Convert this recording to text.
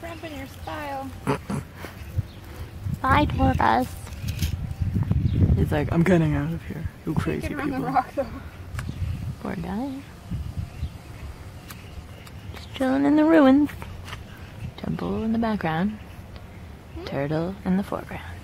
crimp in your style. Bye, us. He's like, I'm getting out of here. You crazy people. the rock though. Poor guy. Just chilling in the ruins. Temple in the background. Turtle in the foreground.